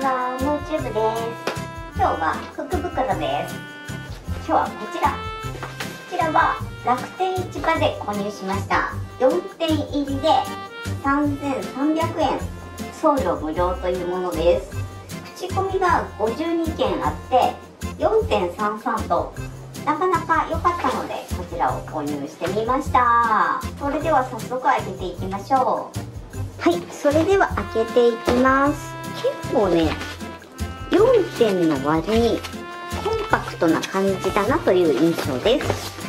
ちは、YouTube です。今日は福袋です。今日はこちら。こちらは楽天市場で購入しました。4点入りで3300円。送料無料というものです。口コミが52件あって4.33となかなか良かったのでこちらを購入してみましたそれでは早速開けていきましょうはいそれでは開けていきます結構ね4点の割にコンパクトな感じだなという印象です。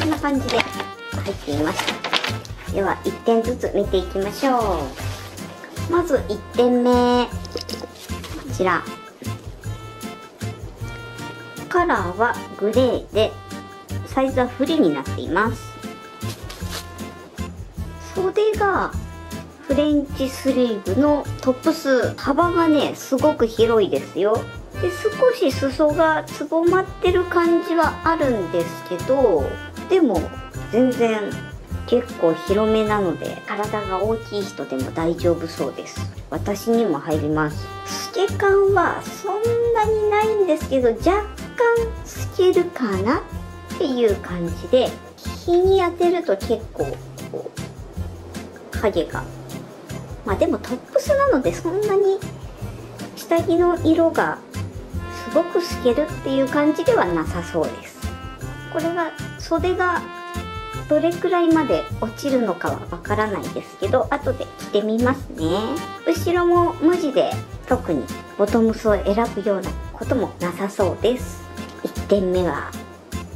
こんな感じで入っていましたでは1点ずつ見ていきましょう。まず1点目。こちら。カラーはグレーでサイズはフリになっています。袖がフレンチスリーブのトップス。幅がねすごく広いですよ。で少し裾がつぼまってる感じはあるんですけどでも全然結構広めなので体が大きい人でも大丈夫そうです。私にも入ります。透け感はそんなにないんですけど若干透けるかな？っていう感じで日に当てると結構こう影がまあでもトップスなのでそんなに下着の色がすごく透けるっていう感じではなさそうです。これが袖がどれくらいまで落ちるのかはわからないですけど後で着てみますね。後ろも無地で特にボトムスを選ぶようなこともなさそうです。1点目は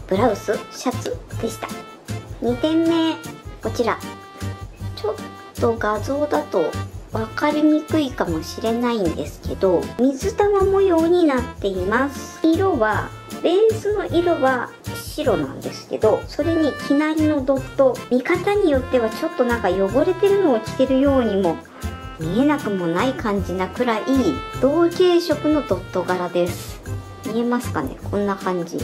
ブラウスシャツでした。2点目こちら。ちょっと画像だと分かりにくいかもしれないんですけど水玉模様になっています。色はベースの色は白なんですけどそれにきなりのドット。見方によってはちょっとなんか汚れてるのを着てるようにも見えなくもない感じなくらい同系色のドット柄です。見えますかね？こんな感じ。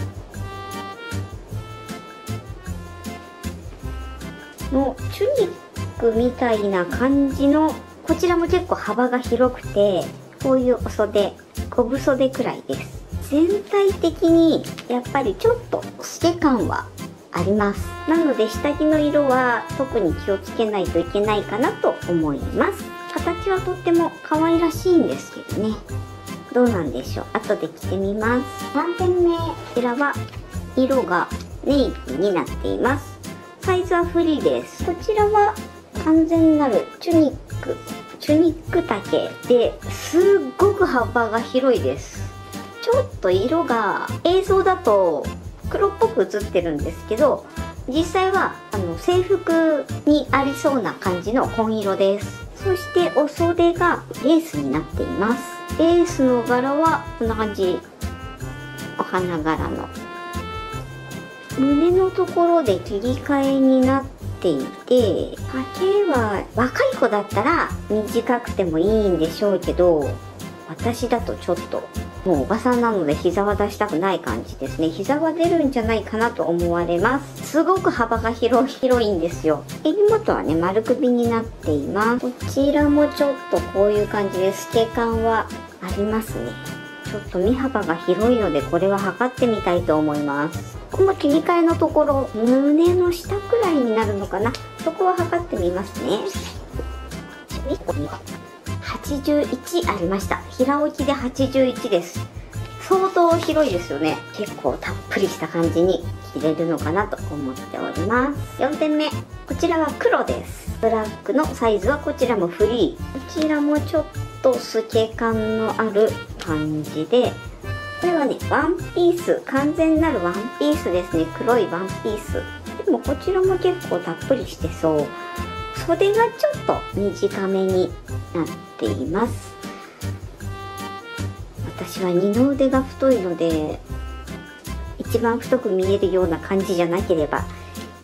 のチュニックみたいな感じのこちらも結構幅が広くてこういうお袖小太袖くらいです。全体的にやっぱりちょっと透け感はあります。なので下着の色は特に気をつけないといけないかなと思います。形はとっても可愛らしいんですけどね。どうなんでしょう？後で着てみます。3点目こちらは色がネイビーになっています。サイズはフリーです。こちらは完全なるチュニックチュニック丈ですっごく幅が広いです。ちょっと色が映像だと黒っぽく映ってるんですけど実際はあの制服にありそうな感じの紺色です。そしてお袖がレースになっています。レースの柄はこんな感じ。お花柄の。胸のところで切り替えになってていて丈は若い子だったら短くてもいいんでしょうけど私だとちょっともうおばさんなので膝は出したくない感じですね。膝は出るんじゃないかなと思われます。すごく幅が広広いんですよ。襟元はね丸首になっています。こちらもちょっとこういう感じで透け感はありますね。ちょっと身幅が広いのでこれは測ってみたいと思います。この切り替えのところ胸の下くらいになるのかな？そこは測ってみますね。81ありました。平置きで81です。相当広いですよね。結構たっぷりした感じに着れるのかなと思っております。4点目。こちらは黒です。ブラックのサイズはこちらもフリー。こちらもちょっと透け感のある感じでこれはねワンピース完全なるワンピースですね。黒いワンピース。でもこちらも結構たっぷりしてそう。袖がちょっと短めになっています。私は二の腕が太いので一番太く見えるような感じじゃなければ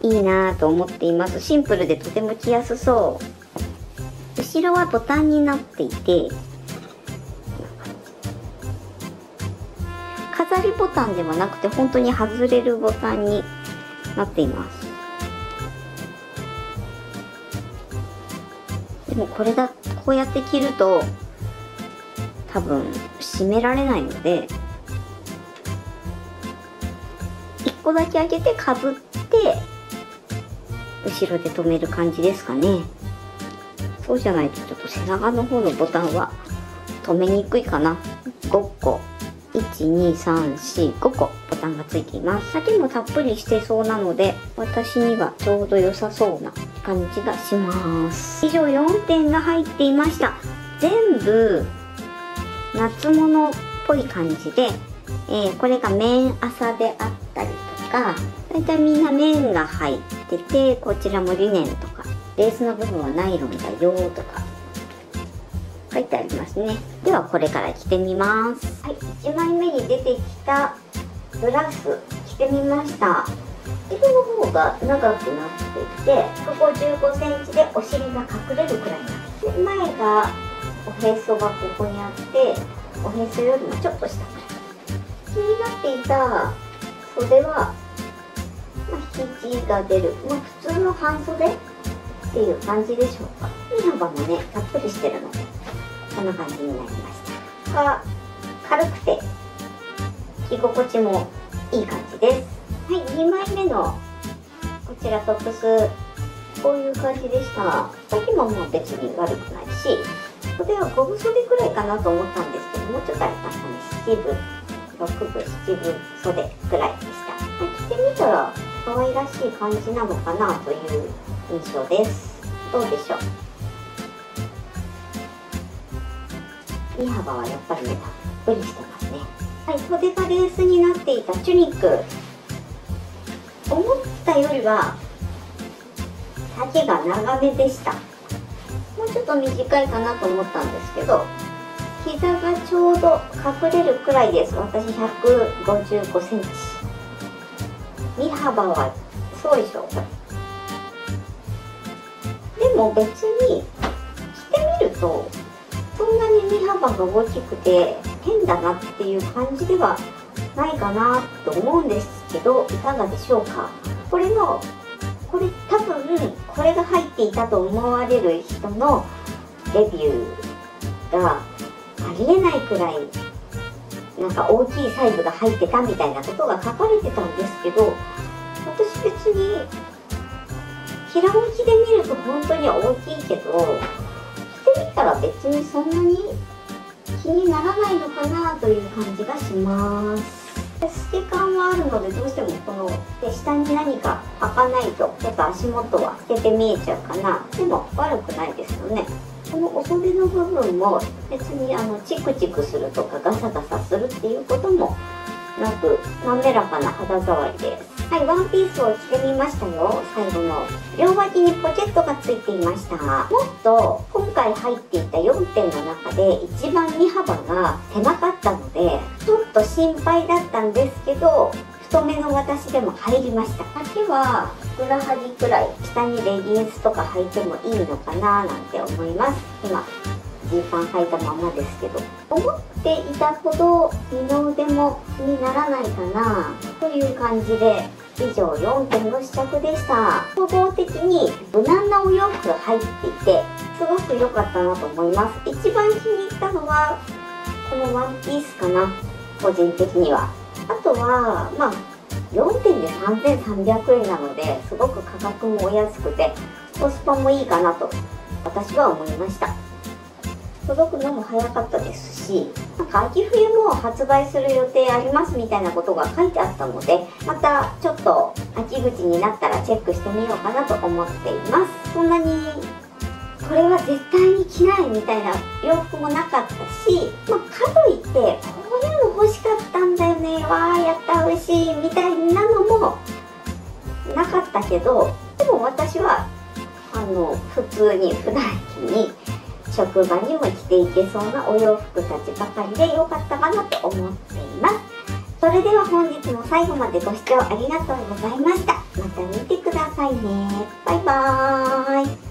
いいなぁと思っています。シンプルでとても着やすそう。後ろはボタンになっていて飾りボタンではなくて本当に外れるボタンになっています。でもこれだこうやって着ると多分閉められないので1個だけ上げてかぶって後ろで止める感じですかね。そうじゃないとちょっと背中の方のボタンは止めにくいかな。5個12345個ボタンがついています。先もたっぷりしてそうなので私にはちょうど良さそうな感じがします。以上4点が入っていました。全部夏物っぽい感じで、えー、これが綿朝であったりとかだいたいみんな綿が入っててこちらもリネンとかベースの部分はナイロンだよとか書いてありますね。ではこれから着てみます。はい。1枚目に出てきたブラウス着てみました。襟の方が長くなっていてここ1 5センチでお尻が隠れるくらいなんで前がおへそがここにあっておへそよりもちょっと下くらい。気になっていた袖は、まあ、肘が出る、まあ、普通の半袖っていう感じでしょうか。身幅もねたっぷりしてるので。こんな感じになりましたが軽くて着心地もいい感じですはい2枚目のこちらトップスこういう感じでした先ももう別に悪くないし袖は5分袖くらいかなと思ったんですけどもうちょっとありましたね七分6分7分袖くらいでした。着てみたら可愛らしい感じなのかなという印象です。どうでしょう。身幅はやっぱりねたっぷりしてますねはい袖がレースになっていたチュニック。思ったよりは丈が長めでした。もうちょっと短いかなと思ったんですけど膝がちょうど隠れるくらいです。私155センチ。身幅はそうでしょうでも別に着てみるとそんなに身幅が大きくて変だなっていう感じではないかなと思うんですけどいかがでしょうか？これのこれ多分これが入っていたと思われる人のレビューがありえないくらいなんか大きいサイズが入ってたみたいなことが書かれてたんですけど私別に平置きで見ると本当に大きいけどてみたら別にそんなに気にならないのかなという感じがします。透け感はあるのでどうしてもこので下に何か履かないとちょっと足元は透けて見えちゃうかな。でも悪くないですよね。このお袖の部分も別にあのチクチクするとかガサガサするっていうこともなく滑らかな肌触りです。はい、ワンピースを着てみましたよ。最後の。両脇にポケットがついていました。もっと、今回入っていた4点の中で一番身幅が狭かったので、ちょっと心配だったんですけど、太めの私でも入りました。丈は、ふくらはぎくらい、下にレギンスとか履いてもいいのかななんて思います。今、ジーパン履いたままですけど思っていたほど二の腕も気にならないかなという感じで以上4点の試着でした。総合的に無難なお洋服が入っていてすごく良かったなと思います。一番気に入ったのはこのワンピースかな。個人的には。あとはまあ4点で3300円なのですごく価格もお安くてコスパもいいかなと私は思いました。届くのも早かったですしなんか秋冬も発売する予定ありますみたいなことが書いてあったのでまたちょっと秋口になったらチェックしてみようかなと思っています。そんなにこれは絶対に着ないみたいな洋服もなかったし、まあ、かといってこういうの欲しかったんだよねわーやった嬉しいみたいなのもなかったけどでも私はあの普通に普段着に職場にも着ていけそうなお洋服たちばかりで良かったかなと思っています。それでは本日も最後までご視聴ありがとうございました。また見てくださいね。バイバーイ。